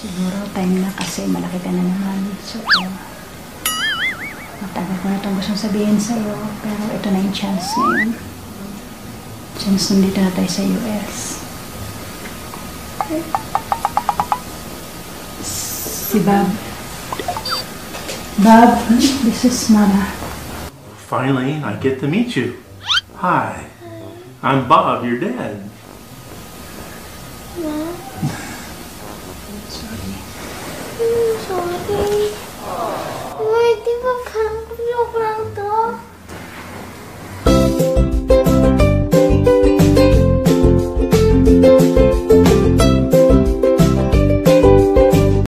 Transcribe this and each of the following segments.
Siguro time na kasi malaki ka na naman. So, matagal ko na itong gustong sabihin sa'yo. Pero ito na yung chance ngayon. Chance nandito na tayo sa US. Si Bob. Bob, this is Mama. Finally, I get to meet you. Hi, I'm Bob, your dad. Sorry. Hmm, sorry. Uy, di ba Joke lang.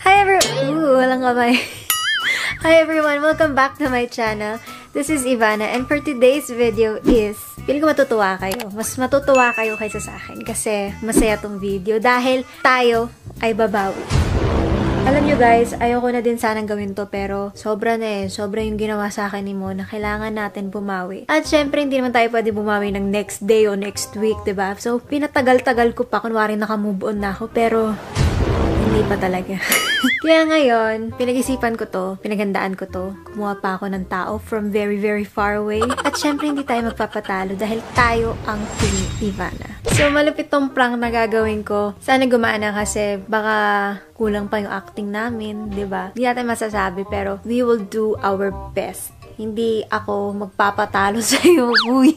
Hi everyone! Ooh, walang kamay. Hi everyone! Welcome back to my channel. This is Ivana and for today's video is Feeling ko matutuwa kayo. Mas matutuwa kayo kaysa sa akin kasi masaya tong video dahil tayo ay babawi. Alam nyo guys, ayoko na din sanang gawin to pero sobra na eh. Sobra yung ginawa sa akin ni Mo na kailangan natin bumawi. At syempre, hindi naman tayo pwede bumawi ng next day o next week, ba So, pinatagal-tagal ko pa. Kunwari naka-move on na ako pero hindi pa talaga. Kaya ngayon, pinag-isipan ko to, pinagandaan ko to. Kumuha pa ako ng tao from very, very far away. At syempre, hindi tayo magpapatalo dahil tayo ang Team Ivana. So, malupit tong prank na gagawin ko. Sana gumana kasi baka kulang pa yung acting namin, di ba? Hindi natin masasabi, pero we will do our best. Hindi ako magpapatalo sa iyo, uy.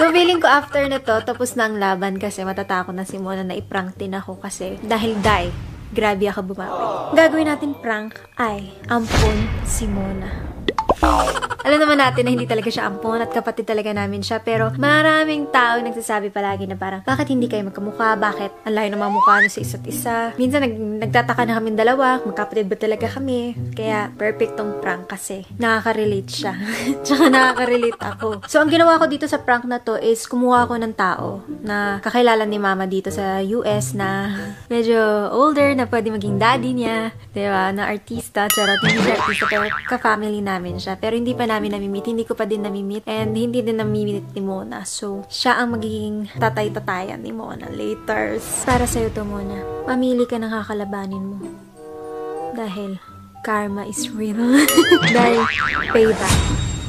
So, feeling ko after na to, tapos na ang laban kasi matatakot na si Mona na iprank din ako kasi dahil die, grabe ako bumawi. Gagawin natin prank ay ampon si Mona. Alam naman natin na hindi talaga siya ampon at kapatid talaga namin siya. Pero maraming tao nagsasabi palagi na parang, bakit hindi kayo magkamukha? Bakit ang layo ng mga mukha niyo sa isa't isa? Minsan nag, nagtataka na kami dalawa, magkapatid ba talaga kami? Kaya perfect tong prank kasi nakaka-relate siya. Tsaka nakaka-relate ako. So ang ginawa ko dito sa prank na to is kumuha ako ng tao na kakilala ni mama dito sa US na medyo older na pwede maging daddy niya. Diba? Na artista. Charot, hindi siya artista pero ka-family namin siya. Pero hindi pa namin namimit. Hindi ko pa din namimit. And hindi din namimit ni Mona. So, siya ang magiging tatay-tatayan ni Mona later. Para sa'yo to, Mona. Mamili ka ng kakalabanin mo. Dahil karma is real. Dahil payback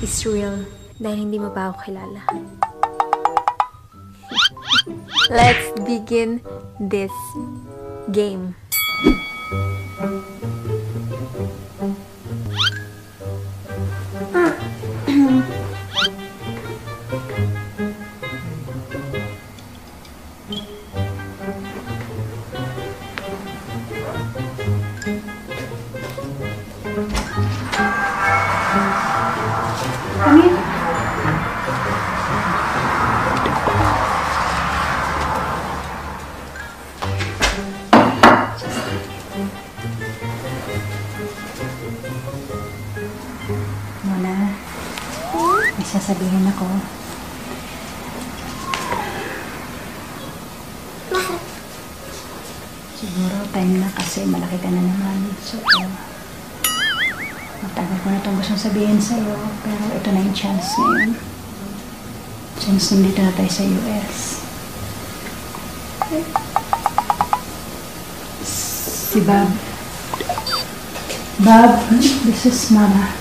is real. Dahil hindi mo pa ako kilala. Let's begin this game. Come here. Mona, may sasabihin ako. Siguro time na kasi malaki ka na naman. So, matagal ko na itong gustong sabihin sa'yo. Pero ito na yung chance ngayon. Chance nandito na tayo sa US. Si Bob. Bob, this is Mama.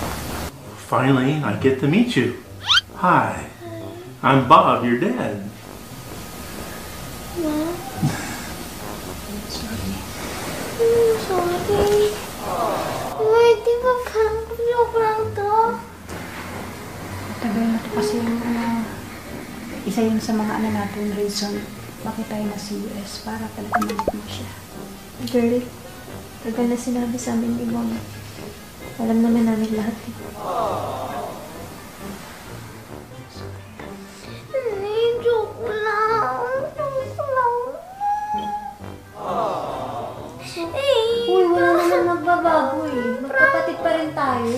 Finally, I get to meet you. Hi, I'm Bob, your dad. Sorry. Hmm, sorry. Uy, di ba prank? Joke lang to. Na to kasi yung ano, isa yun sa mga ano natin reason bakit tayo nasa US para talaga malit mo siya. Girl, tagal na sinabi sa amin ni Mom. Alam naman namin lahat eh. Eh, Uy, wala naman magbabago eh. Magkapatid pa rin tayo,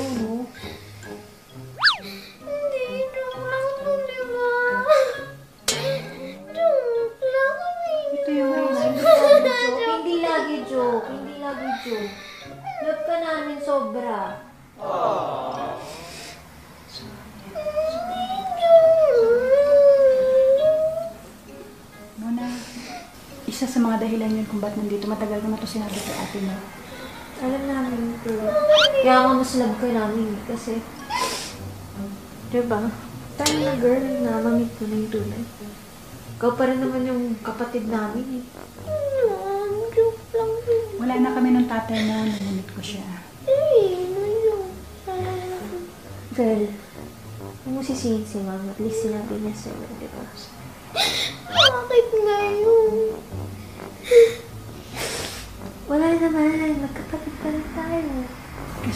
isa sa mga dahilan yun kung ba't nandito. Matagal ko na to sinabi kay ate mo. Alam namin ito. Kaya nga mas love ka namin kasi diba? Tayo na girl na mamit ko na yung tunay. Ikaw pa rin naman yung kapatid namin eh. Wala na kami ng tatay mo, nanamit ko siya. Girl, huwag mo sisihin si mama. At least sinabi niya sa'yo, di ba?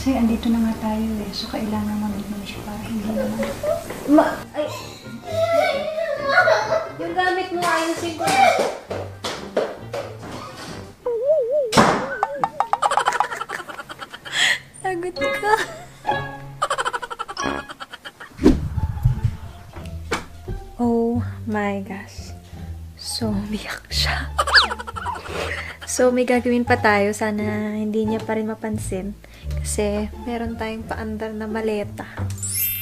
Kasi andito na nga tayo eh. So, kailangan mamit mo na siya para hindi naman. Ma... Ay... Yung gamit mo, ayusin ko na. Sagot ka. Oh my gosh. So, umiyak siya. So, may gagawin pa tayo. Sana hindi niya pa rin mapansin. Kasi, meron tayong paandar na maleta.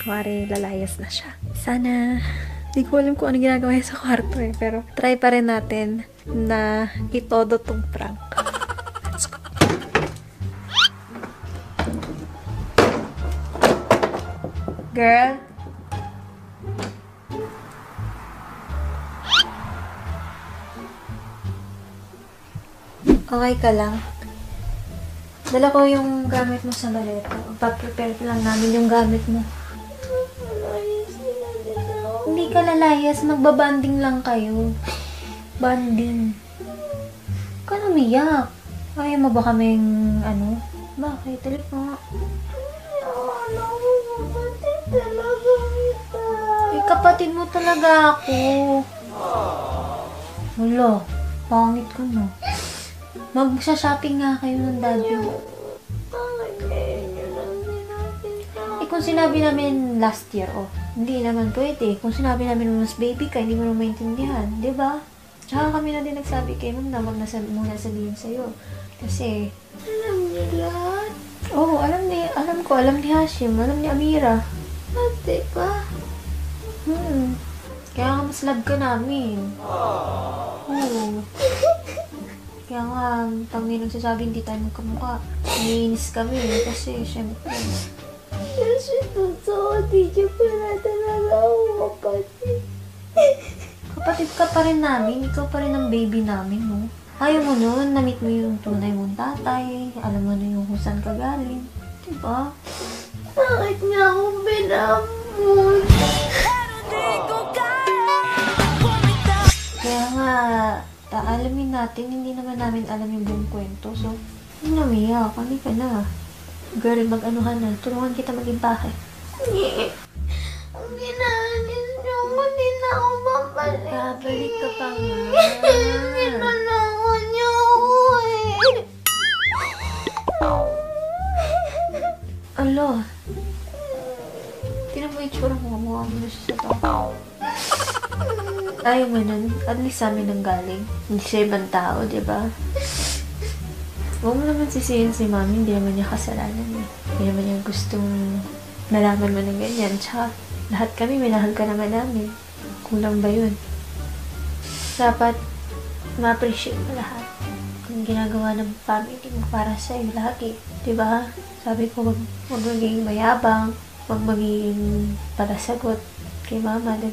Kuwari, lalayas na siya. Sana, hindi ko alam kung ano ginagawa sa kwarto eh. Pero, try pa rin natin na itodo tong prank. Girl? Okay ka lang? Dala ko yung gamit mo sa maleta. Pa-prepare lang namin yung gamit mo. Hindi ka lalayas. Magbabanding lang kayo. Banding. Ka namiyak. Ayaw mo ba kaming, ano? Bakit? Talip mo nga. Eh, kapatid mo talaga ako. Wala. Pangit ko na. Mag-shopping nga kayo ng daddy mo. Eh, kung sinabi namin last year, oh, hindi naman pwede. Kung sinabi namin mas baby ka, hindi mo naman maintindihan. Di ba? Tsaka kami na din nagsabi kay mom na wag na sab- muna sabihin sa'yo. Kasi, Alam niyo lahat. oh, alam ni, alam ko, alam ni Hashim, alam ni Amira. Ate pa. Hmm. Kaya nga mas love ka namin. Oo. Kaya nga, pag may nagsasabi hindi tayo magkamukha, naiinis kami eh, kasi syempre, Kasi totoo, di niyo pala talaga ako kapatid. kapatid ka pa rin namin, ikaw pa rin ang baby namin, no? Ayaw mo nun, na-meet mo yung tunay mong tatay, alam mo na yung kung saan ka galing. Diba? Bakit niya ako binamon? Kaya ta- alamin natin, hindi naman namin alam yung buong kwento. So, hindi na umiyak, kami ka na. Girl, mag-anuhan na. Tulungan kita maging bahay. Ang ginaanis niyo ko, di na ako babalik. Babalik ka pa nga. Ginalawan niyo ako eh. Alo. Tinan mo yung tsura mo. Mukha mo na siya sa tao. Ayaw mo nun. At least sa amin ang galing. Hindi siya ibang tao, di ba? Huwag mo naman sisihin si mami. Hindi naman niya kasalanan eh. Hindi naman niya gustong nalaman mo ng ganyan. Tsaka, lahat kami minahal ka naman namin. Kulang ba yun? Dapat, ma-appreciate mo lahat. Kung ginagawa ng family mo para sa'yo lagi. Di ba? Sabi ko, wag, wag maging mayabang. Wag maging palasagot kay mama, di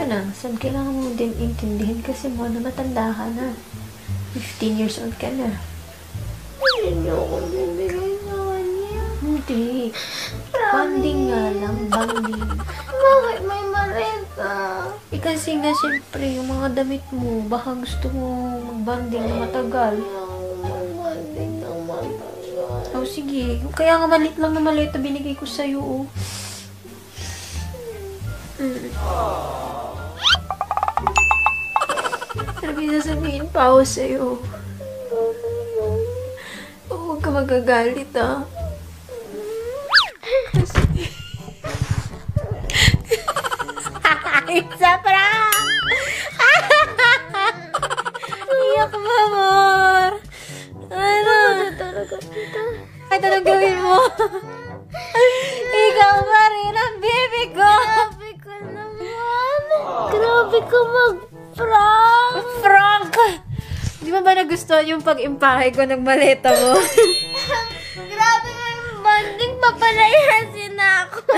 ka na. Saan kailangan mo din intindihin kasi mo na matanda ka na. 15 years old ka na. Hindi niyo ako bibigay sa kanya. Hindi. Banding nga lang. Banding. Bakit may maleta? Eh kasi nga, syempre, yung mga damit mo, baka gusto mo mag-banding na matagal. Magbanding ng matagal. Oh, sige. Kaya nga malit lang na maleta binigay ko sa'yo, oh. Mm. Pero sasabihin pa ako sa'yo. Oh, huwag ka magagalit, ah. It's a prank! Iyak mo, amor. Ano? Talaga kita. Kahit anong gawin mo. Ko. Grabe ka naman. Grabe ka mag-prank. Fra! nagustuhan yung pag-impake ko ng maleta mo. Grabe yung bonding, papalayasin na ako.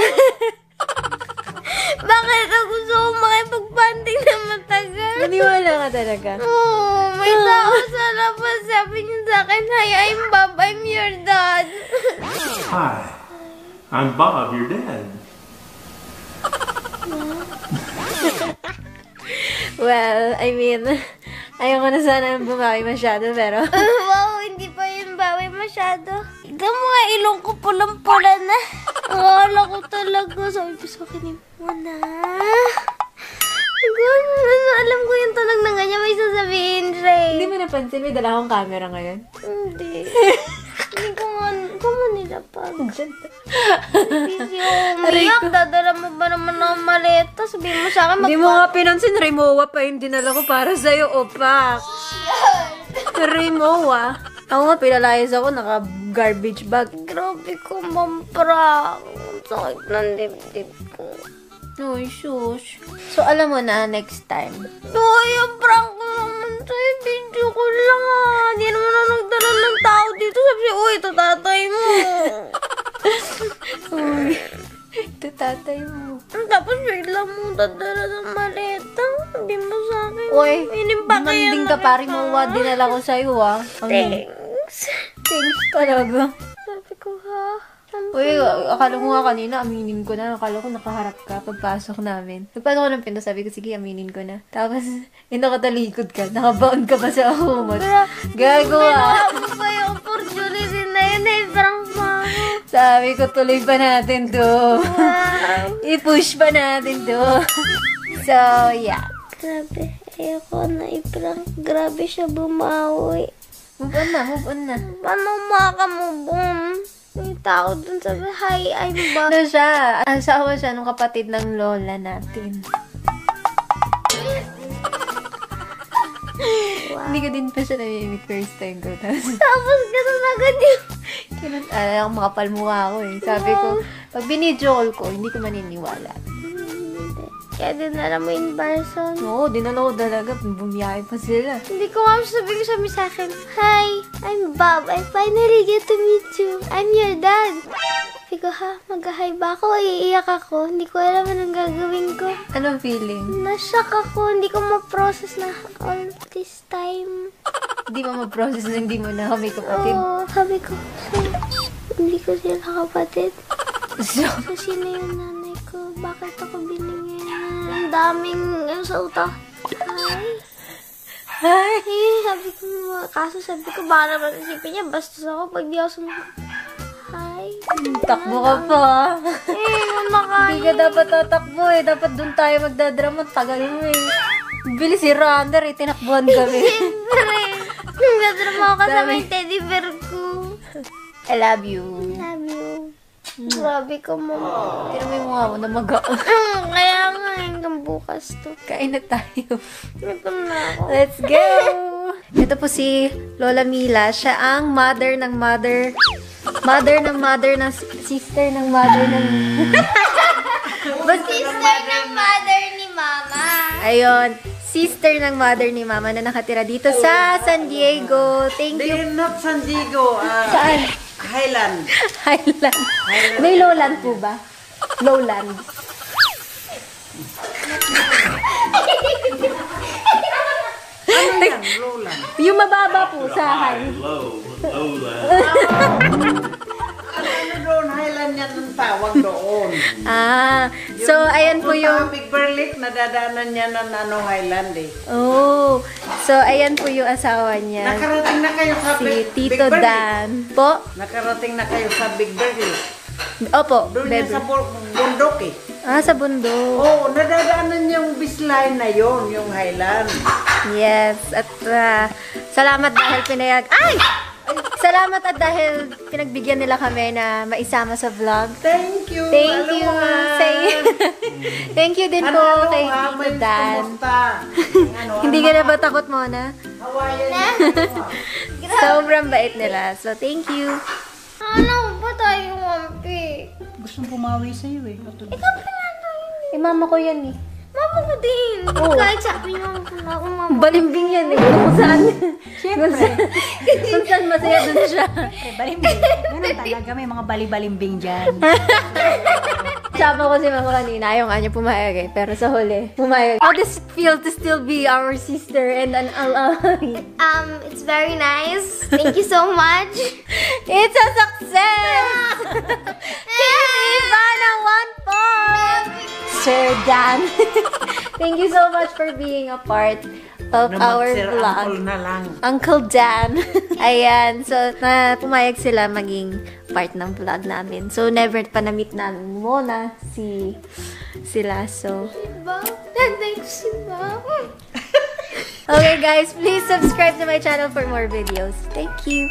Bakit ako gusto ko makipag-bonding na matagal? Naniwala ka talaga. Oo, may tao sa labas. Sabi niya sa akin, Hi, I'm Bob. I'm your dad. Hi, I'm Bob, your dad. Well, I mean, ayoko na sana bumawi masyado, pero... wow, hindi pa yun bawi masyado. Mo nga, ilong ko pulang-pula na. Akala ko talaga. Sabi ko sa akin, Mona. Gano'n, alam ko yung tunog ng ganyan. May sasabihin eh. Hindi mo napansin, may dala akong camera ngayon. Hindi. Hindi ko mo nilapag. Busy Aray umiyak. Dadala mo ba naman ng maleta? Sabihin mo sa akin, Hindi mo nga pinansin, Rimowa pa yung dinala ko para sa'yo, opak. Rimowa. Ako nga, pinalayas ako, naka-garbage bag. Grabe ko, mampra. Ang sakit ng dibdib ko. Uy, shush. So, alam mo na, next time. Uy, ang prank ko sa'yo. Video ko lang ah. Hindi naman na nagdala ng tao dito. Sabi siya, uy, ito tatay mo. Uy, ito tatay mo. Tapos bigla mo dadala ng maleta. Sabi mo sa akin. Uy, inimpak demanding ka pa, Rimowa, dinala ko sa'yo, ah. Thanks. thanks talaga. Uy, akala ko nga kanina, aminin ko na. Akala ko nakaharap ka pagpasok namin. Nagpasok ko ng pinto, sabi ko, sige, aminin ko na. Tapos, eh, nakatalikod ka. Nakabound ka pa sa humot. Gago ah. Ano ba yung opportunity na yun eh? Parang. Sabi ko, tuloy pa natin to. I-push pa natin to. so, yeah. Grabe. Ayoko na i-prank. Grabe siya bumawi. Move on na, move on na. Paano makamubon? May tao dun sabi, Hi, I'm Bob. Ano siya? Asawa siya nung kapatid ng lola natin. Hindi ko din pa siya namimik first time ko. Tapos, Tapos ganun agad yung... Kinun, ah, makapal mukha ako eh. Sabi ko, pag binidyo ko, hindi ko maniniwala. Kaya din alam mo in person. Oo, dinala ko talaga. Bumiyahe pa sila. Hindi ko nga sabi ko sabi sa akin, Hi, I'm Bob. I finally get to meet you. I'm your dad. Sabi ko, ha? Mag-hi ba ako? Iiyak ako. Hindi ko alam anong gagawin ko. Anong feeling? Nashock ako. Hindi ko ma-process na all this time. Hindi mo ma-process na hindi mo na kami kapatid. Oo, sabi ko, so, hindi ko sila kapatid. So, So, sino yung nanay ko? Bakit ako binigyan? Daming ano sa utak. Hi. hi! Eh, sabi ko, kaso sabi ko, baka naman isipin niya, bastos ako pag di ako sumagot. Hi. Takbo ka pa. Eh, mama Hindi ka dapat tatakbo eh. Dapat doon tayo magdadrama. Tagal mo eh. Bilis si Runner eh. Tinakbuhan kami. Siyempre. Nagdadrama ako kasama Dami. yung teddy bear ko. I love you. Love you. Grabe ka, mama. Tira mo yung mukha mo na maga. Mm, Kaya nga, bukas to. Kain na tayo. Gutom na ako. Let's go! Ito po si Lola Mila. Siya ang mother ng mother. Mother ng mother ng sister ng mother ng... Sister ng mother ni mama. Ayun. Sister ng mother ni mama na nakatira dito sa San Diego. Thank you. They're not San Diego, ah, Saan? Highland. Highland. May lowland po ba? Lowland. Ano yan? Lowland. Yung mababa po sa high. Low, lowland. Ano, ano doon? Highland yan ang tawag doon. Ah, so ayan po yung Big Bear Lake, nadadaanan niya ng ano, Highland eh. Oh. So ayan po yung asawa niya. Nakarating na kayo sa Si Big, Big Tito Lake. Dan. Po? Nakarating na kayo sa Big Bear Lake. Opo, Doon yan bebe. sa bu- bundok eh. Ah, sa bundok. Oo, nadadaanan niya yung bisline na yon yung Highland. Yes. At ah, salamat dahil pinayag... Ay! Salamat at dahil pinagbigyan nila kami na maisama sa vlog. Thank you. Thank you. Say, thank you din Ano, po aloha, kay Tito Dan. Ano, Hindi ano, ka na ba takot mo na? Hawaiian. Sobrang bait nila. So, thank you. Ano ba tayo, Wampi? Gustong pumawi sa'yo eh. Matulog. Eh, mama ko yan eh. Mama ko din. Oo. Kahit sabi niyo ako na ako, mama. Balimbing yan eh. Kung saan, Siyempre. kung saan masaya dun siya. Eh, balimbing. Ganun talaga. May mga bali-balimbing dyan. Tsaba ko si mama kanina. Ayaw nga niya pumayag eh. Pero sa huli, pumayag. How does it feel to still be our sister and an ally? Um, it's very nice. Thank you so much. It's a success! Sir Dan, thank you so much for being a part of our Sir vlog. Uncle na lang. Uncle Dan. Ayan. So, na pumayag sila maging part ng vlog namin. So, never pa na-meet namin muna si sila. So? Thanks, diba? okay guys, please subscribe to my channel for more videos. Thank you.